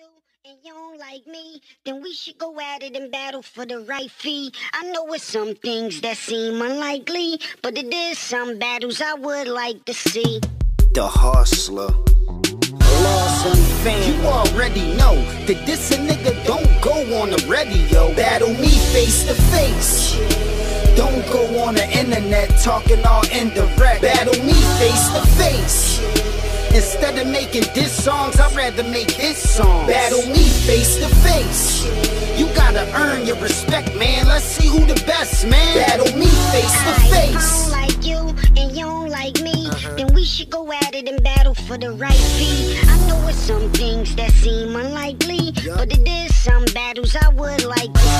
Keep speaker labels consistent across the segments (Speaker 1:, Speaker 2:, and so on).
Speaker 1: you and you don't like me, then we should go at it and battle for the right fee. I know it's some things that seem unlikely, but it is some battles I would like to see.
Speaker 2: The hustler. Fan. You already know that this a nigga don't go on the radio. Battle me face to face. Don't go on the internet talking all indirect. Battle me face to face. Instead of making diss songs, I'd rather make his songs. Battle me face to face. You gotta earn your respect, man. Let's see who the best, man. Battle me face to
Speaker 1: If I
Speaker 2: face.
Speaker 1: don't like you and you don't like me, uh-huh. then we should go at it and battle for the right beat. I know it's some things that seem unlikely, but it is some battles I would like to see.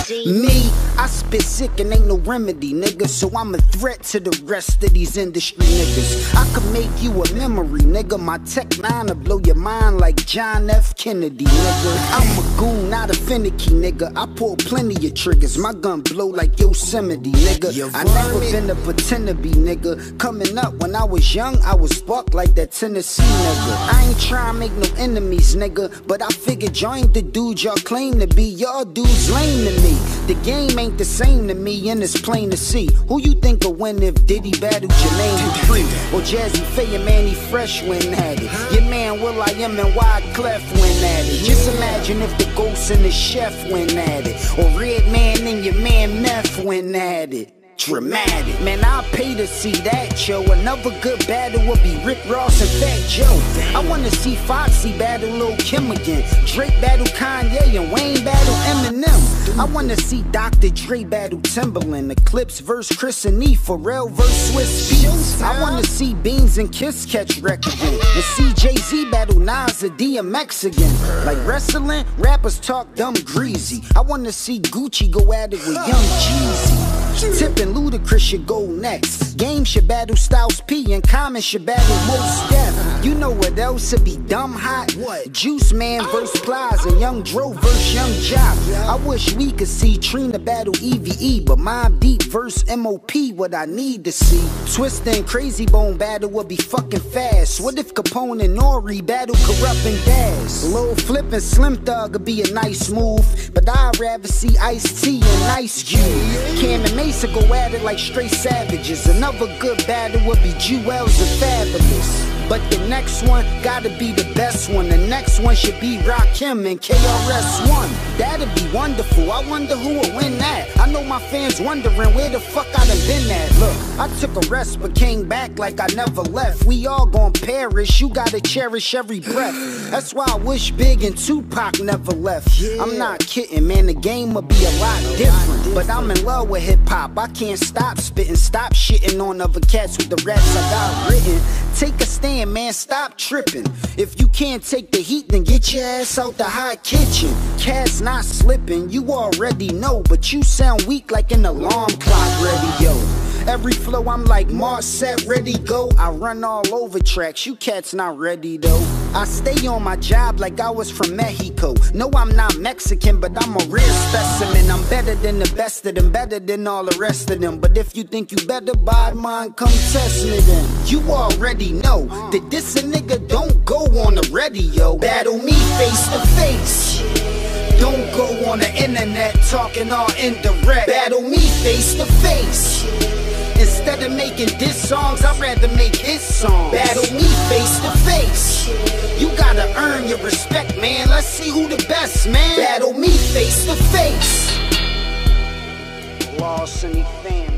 Speaker 2: Me, I spit sick and ain't no remedy, nigga. So I'm a threat to the rest of these industry niggas. I could make you a memory, nigga. My tech nine blow your mind like John F. Kennedy, nigga. I'm a goon, not a finicky, nigga. I pull plenty of triggers. My gun blow like Yosemite, nigga. I never been a pretend to be, nigga. Coming up when I was young, I was sparked like that Tennessee nigga. I ain't trying to make no enemies, nigga. But I figured y'all ain't the dude y'all claim to be. Y'all dudes lame to me. The game ain't the same to me, and it's plain to see. Who you think will win if Diddy battled Jermaine Dupri? Or Jazzy Pha and Mannie Fresh win at it? Your man Will I Am and Wyclef win at it. Just imagine if the Ghost and the Chef win at it. Or Redman and your man Meth win at it. Dramatic, man. I'll pay to see that show. Another good battle will be Rick Ross and Fat Joe. I wanna see Foxy battle Lil Kim again. Drake battle Kanye and Wayne battle Eminem. I wanna see Dr. Dre battle Timbaland. Eclipse verse Chris and E. Pharrell verse Swizz Beatz. I wanna see Beans and Kiss catch record. And see Jay Z battle Nas and DMX again. Like wrestling, rappers talk dumb greasy. I wanna see Gucci go at it with Young Jeezy. Tip and Ludacris should go next. Game should battle Styles P and Common should battle Mos Def. You know what else would be dumb hot? What? Juice Man versus Plaza, Young Dro versus Yung Joc. I wish we could see Trina battle EVE, but Mobb Deep versus MOP what I need to see. Twista and Krayzie Bone battle would be fucking fast. What if Capone and Nore battle Kurupt and Daz? Low Flip and Slim Thug would be a nice move, but I'd rather see Ice T and Ice Cube. Cam and Mase go at it like straight savages. Another good battle would be Juelz and Fabolous. But the next one gotta be the best one. The next one should be Rakim and KRS1. That'd be wonderful. I wonder who will win that. I know my fans wondering where the fuck I done been at. Look, I took a rest but came back like I never left. We all gon' perish. You gotta cherish every breath. That's why I wish Big and Tupac never left. I'm not kidding, man. The game would be a lot different. But I'm in love with hip hop. I can't stop spitting, stop shitting on other cats with the raps I got written. Take a stand, man. Stop tripping. If you can't take the heat, then get your ass out the hot kitchen. Cat's not slipping, you already know. But you sound weak like an alarm clock radio. Every flow, I'm like Mars set, ready, go. I run all over tracks, you cats not ready though. I stay on my job like I was from Mexico. No, I'm not Mexican, but I'm a real specimen. I'm better than the best of them, better than all the rest of them. But if you think you better buy mine, come test me then. You already know that this a nigga don't go on the radio. Battle me face to face. Don't go on the internet talking all indirect. Battle me face to face. Instead of making diss songs, I'd rather make his songs. Battle me face to face. You gotta earn your respect, man. Let's see who the best, man. Battle me face to face. Lost any family.